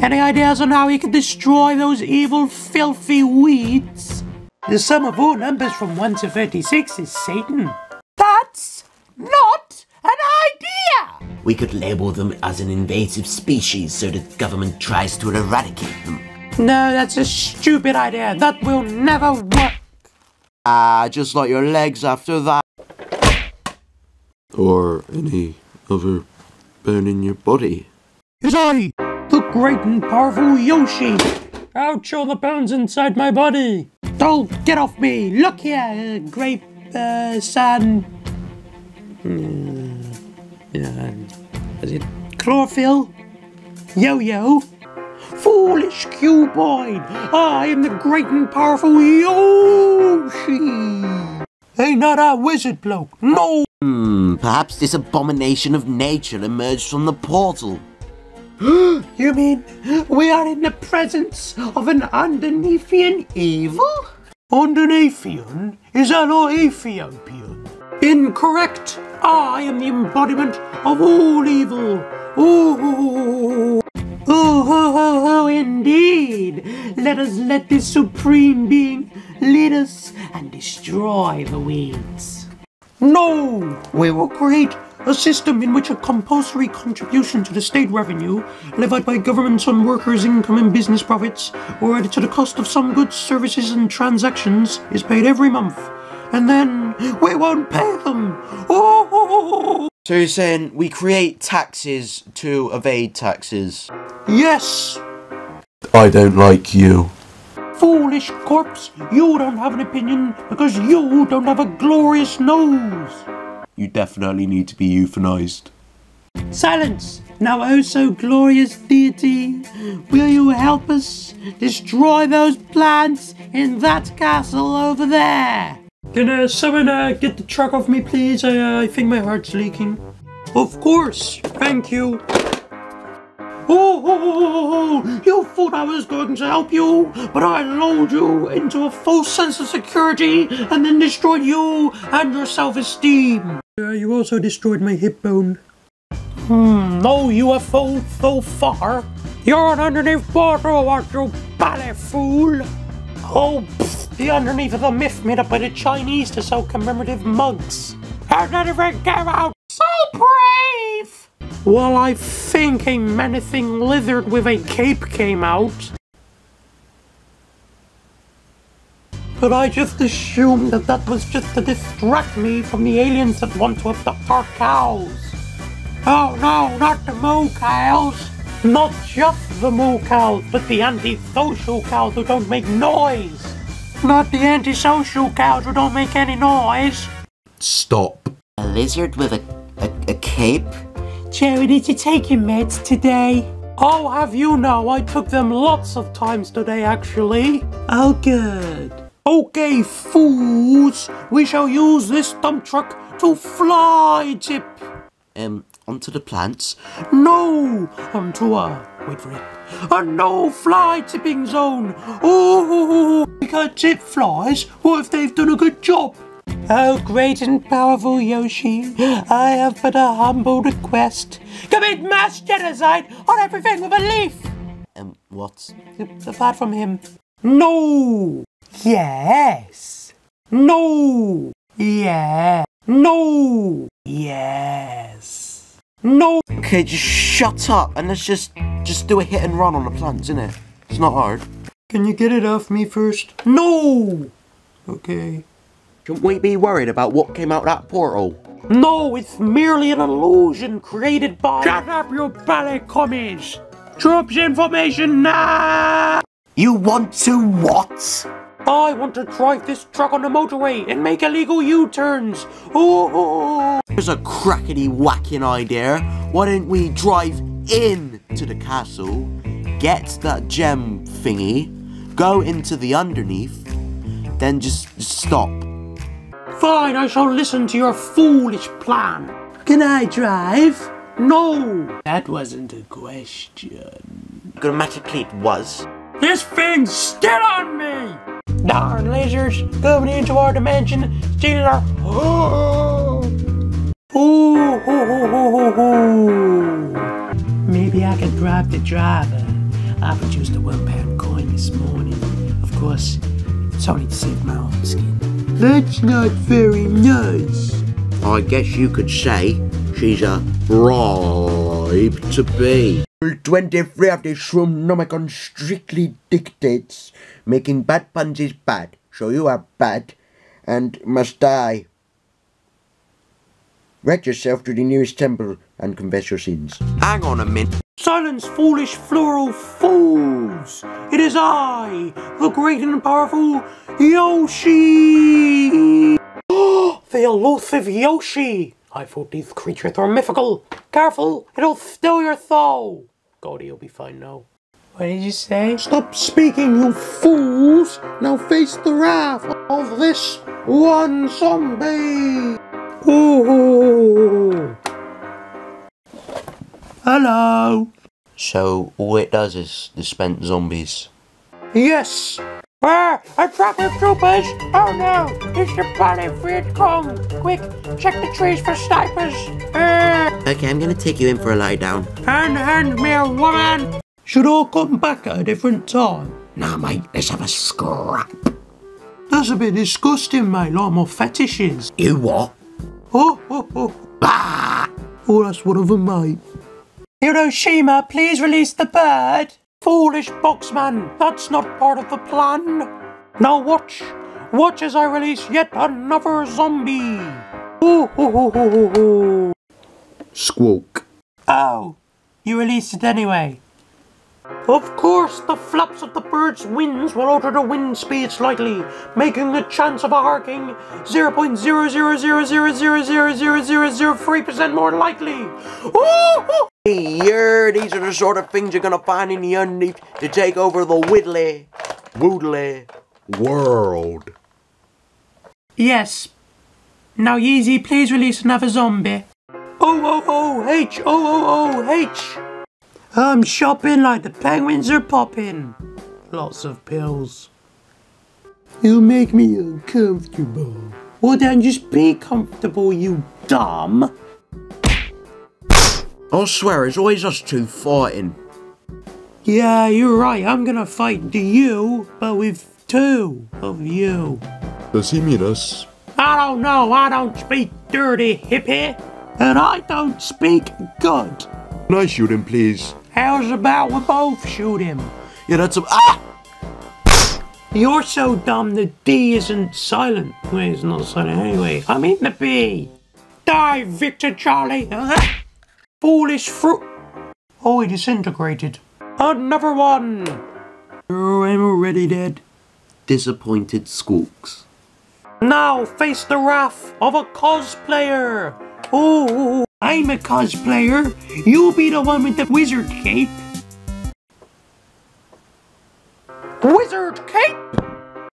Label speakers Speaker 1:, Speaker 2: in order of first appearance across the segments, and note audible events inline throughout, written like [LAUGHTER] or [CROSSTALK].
Speaker 1: Any ideas on how we can destroy those evil, filthy weeds? The sum of all numbers from 1 to 36 is Satan. That's not an idea!
Speaker 2: We could label them as an invasive species so the government tries to eradicate them.
Speaker 1: No, that's a stupid idea. That will never work.
Speaker 2: Ah, just like your legs after that.
Speaker 3: Or any other bone in your body.
Speaker 1: It's I, the great and powerful Yoshi. Ouch, all the bones inside my body. Don't get off me. Look here, grape, uh, son. Mm, yeah, is it chlorophyll? Yo-yo? Foolish cuboid! I am the great and powerful Yoshi! Ain't not a wizard bloke, no!
Speaker 2: Perhaps this abomination of nature emerged from the portal. [GASPS]
Speaker 1: You mean we are in the presence of an Underneathian evil? Underneathian? Is that not Ethiopian? Incorrect! I am the embodiment of all evil! Ooh! Ooh, ooh, ooh, ooh, indeed! Let us let this supreme being lead us and destroy the weeds. No! We will create a system in which a compulsory contribution to the state revenue, levied by governments on workers' income and business profits, or added to the cost of some goods, services, and transactions, is paid every month. And then we won't pay them! Oh!
Speaker 2: So you're saying we create taxes to evade taxes?
Speaker 1: Yes!
Speaker 3: I don't like you.
Speaker 1: Foolish corpse, you don't have an opinion because you don't have a glorious nose.
Speaker 3: You definitely need to be euthanized.
Speaker 1: Silence! Now, oh so glorious deity, will you help us destroy those plants in that castle over there? Can uh, someone uh, get the truck off me, please? I, uh, I think my heart's leaking. Of course, thank you. Oh, oh, oh, you thought I was going to help you, but I lulled you into a false sense of security and then destroyed you and your self-esteem. Uh, you also destroyed my hip bone. Hmm, no UFO so far. You're an underneath bottle, aren't you, ballet fool? Oh, pfft, the underneath of the myth made up by the Chinese to sell commemorative mugs. How did it come out so brave? Well, I think a menacing lizard with a cape came out. But I just assumed that that was just to distract me from the aliens that want to abduct our cows. Oh no, not the moo cows! Not just the moo cows, but the antisocial cows who don't make noise! Not the antisocial cows who don't make any noise!
Speaker 3: Stop.
Speaker 2: A lizard with a, a, a cape?
Speaker 1: Jerry, did you take your meds today? I'll have you know I took them lots of times today, actually. Oh, good. Okay, fools, we shall use this dump truck to fly tip.
Speaker 2: Um, onto the plants?
Speaker 1: No, onto a, wait for it, a no fly tipping zone. Oh, we can't flies. What if they've done a good job? Oh, great and powerful Yoshi, I have but a humble request. Commit mass genocide on everything with a leaf!
Speaker 2: Um, what?
Speaker 1: Apart from him. No! Yes! No! Yeah! No! Yes! No!
Speaker 2: Okay, just shut up and let's just, just do a hit and run on the plants, innit? It's not hard.
Speaker 1: Can you get it off me first? No! Okay.
Speaker 2: Shouldn't we be worried about what came out that portal?
Speaker 1: No, it's merely an illusion created by. Shut up, you ballet commies! Troops information now!
Speaker 2: You want to what?
Speaker 1: I want to drive this truck on the motorway and make illegal U-turns. Oh,
Speaker 2: Here's a crackety whacking idea. Why don't we drive in to the castle, get that gem thingy, go into the underneath, then just stop.
Speaker 1: Fine, I shall listen to your foolish plan. Can I drive? No! That wasn't a question.
Speaker 2: Grammatically, it was.
Speaker 1: This thing's still on me! Darn lasers! coming into our dimension, stealing our... Ooh! Ooh! Ooh! Ooh! Ooh! Ooh! Maybe I can drive the driver. I produced a one pound coin this morning. Of course, it's only to save my own skin.
Speaker 3: That's not very nice.
Speaker 2: I guess you could say she's a bribe to be. Rule 23 of the Shroomnomicon strictly dictates making bad puns is bad, so you are bad and must die. Direct yourself to the nearest temple and confess your sins. Hang on a minute.
Speaker 1: Silence, foolish floral fools! It is I, the great and powerful Yoshi! [GASPS] the elusive Yoshi! I thought these creatures were mythical. Careful, it'll steal your soul. Goldie will be fine now. What did you say? Stop speaking, you fools! Now face the wrath of this one zombie! Ooh. Hello.
Speaker 2: So all it does is dispense zombies.
Speaker 1: Yes. Ah, attractive troopers! Oh no, it's the bloody Viet Cong! Quick, check the trees for snipers! Ah,
Speaker 2: Okay, I'm gonna take you in for a lie down.
Speaker 1: hand, hand me a woman! Should all come back at a different time? Nah, mate, let's have a scrap. That's a bit disgusting, mate, like my fetishes.
Speaker 2: You what?
Speaker 1: Oh, oh, oh. Ah! Oh, that's one of them, mate. Hiroshima, please release the bird. Foolish boxman, that's not part of the plan. Now watch. Watch as I release yet another zombie. Oh, oh, oh, oh, oh, oh.
Speaker 3: Squawk.
Speaker 1: Oh, you released it anyway. Of course, the flaps of the bird's wings will alter the wind speed slightly, making the chance of a hurricane 0.000000003% more likely. Ooh!
Speaker 2: Here, these are the sort of things you're gonna find in the underneath to take over the widdly, woodly world.
Speaker 1: Yes. Now, Yeezy, please release another zombie. Oh, oh, oh, H, oh, oh, oh, H. I'm shopping like the penguins are popping. Lots of pills. You make me uncomfortable. Well, then just be comfortable, you dumb.
Speaker 2: I swear, it's always us two fighting.
Speaker 1: Yeah, you're right. I'm gonna fight the you, but with two of you.
Speaker 3: Does he mean us?
Speaker 1: I don't know. I don't speak dirty, hippie. And I don't speak good.
Speaker 3: Can I shoot him, please?
Speaker 1: How's about we both shoot him?
Speaker 2: Yeah, that's a. Ah!
Speaker 1: You're so dumb the D isn't silent. Wait, it's not silent anyway. I mean the B. Die, Victor Charlie. [LAUGHS] Foolish fruit. Oh, he disintegrated. Another one. Oh, I'm already dead.
Speaker 2: Disappointed squawks.
Speaker 1: Now face the wrath of a cosplayer. Oh, I'm a cosplayer. You'll be the one with the wizard cape. Wizard cape?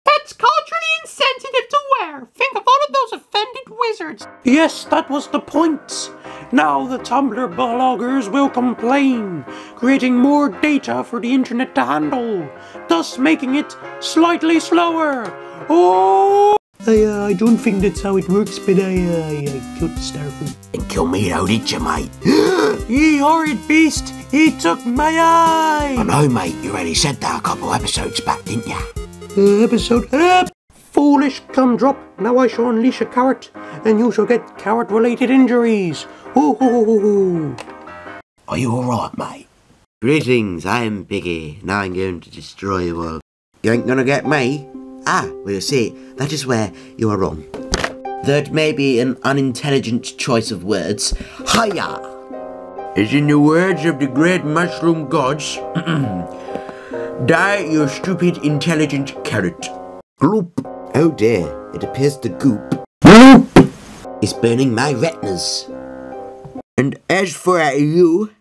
Speaker 1: That's culturally insensitive to wear. Think of all of those offended wizards. Yes, that was the point. Now the Tumblr bloggers will complain, creating more data for the internet to handle, thus making it slightly slower. Oh! I, uh, I don't think that's how it works, but I, uh, I, killed the starfruit.
Speaker 2: And kill me, how did you, mate? [GASPS]
Speaker 1: Ye horrid beast! He took my eye!
Speaker 2: I know, mate. You already said that a couple episodes back, didn't ya?
Speaker 1: Uh, episode up! Foolish gumdrop! Now I shall unleash a carrot, and you shall get carrot-related injuries. Ooh.
Speaker 2: Are you alright, mate? Greetings, I am Piggy. Now I'm going to destroy you all. You ain't gonna get me? Ah, well, you see, that is where you are wrong. That may be an unintelligent choice of words. Hiya! As in the words of the great mushroom gods, [CLEARS THROAT] die, you stupid, intelligent carrot. Gloop. Oh dear, it appears the goop is burning my retinas. And as for you,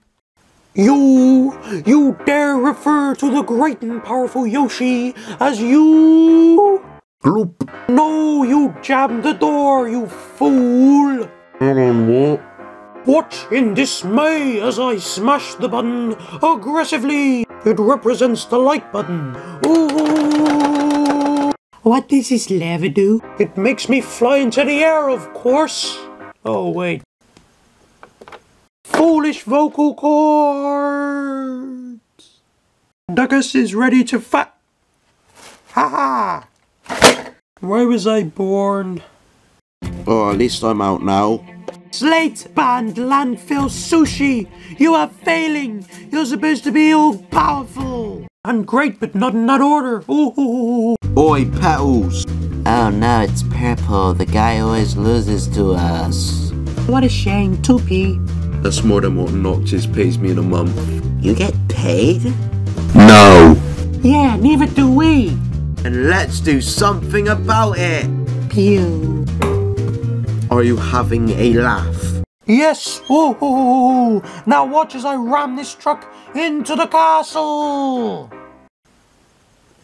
Speaker 1: You, you dare refer to the great and powerful Yoshi as you?
Speaker 2: gloop.
Speaker 1: No, you jammed the door, you fool!
Speaker 3: Hold on, what?
Speaker 1: Watch in dismay as I smash the button aggressively. It represents the like button. Ooh. What does this lever do? It makes me fly into the air, of course. Oh, wait. Foolish foolish vocal cords. Duckus is ready to fight. Ha ha! Why was I born?
Speaker 3: Oh, at least I'm out now.
Speaker 1: Slate banned landfill sushi. You are failing. You're supposed to be all powerful and great, but not in that order. Ooh.
Speaker 3: Oi, Petals!
Speaker 2: Oh no, it's purple. The guy always loses to us.
Speaker 1: What a shame, Tupi.
Speaker 3: That's more than what Noctis pays me in a month.
Speaker 2: You get paid?
Speaker 3: No!
Speaker 1: Yeah, neither do we.
Speaker 2: And let's do something about it.
Speaker 1: Pew.
Speaker 3: Are you having a laugh?
Speaker 1: Yes. Ooh. Now watch as I ram this truck into the castle.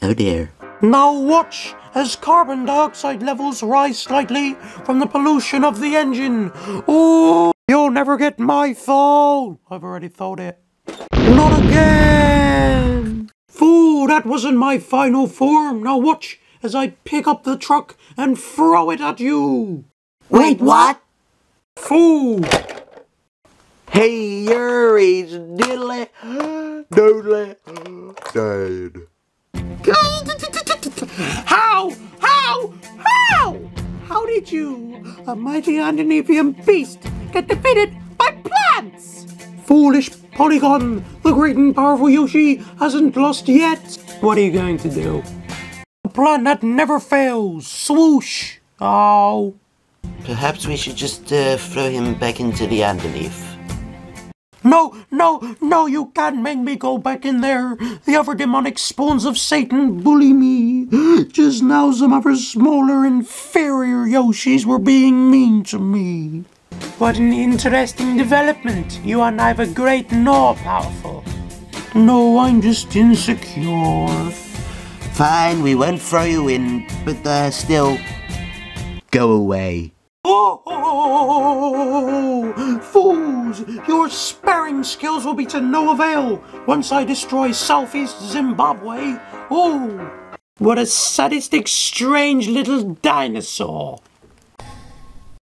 Speaker 2: Oh dear.
Speaker 1: Now watch as carbon dioxide levels rise slightly from the pollution of the engine. Oh, you'll never get my phone. I've already thought it. Not again. Fool, that wasn't my final form. Now watch as I pick up the truck and throw it at you.
Speaker 2: Wait, what?
Speaker 1: Fool.
Speaker 2: Hey, Yuri's [GASPS] diddly doodly
Speaker 3: Dead.
Speaker 1: How? How? How? How did you, a mighty Underneathian beast, get defeated by plants? Foolish Polygon, the great and powerful Yoshi hasn't lost yet. What are you going to do? A plan that never fails. Swoosh. Oh.
Speaker 2: Perhaps we should just uh, throw him back into the underneath.
Speaker 1: No, no, no, you can't make me go back in there. The other demonic spawns of Satan bully me. Just now, some other smaller, inferior Yoshis were being mean to me. What an interesting development. You are neither great nor powerful. No, I'm just insecure.
Speaker 2: Fine, we won't throw you in, but uh, still, go away.
Speaker 1: Oh, fools! Your sparring skills will be to no avail once I destroy Southeast Zimbabwe. Oh, what a sadistic, strange little dinosaur.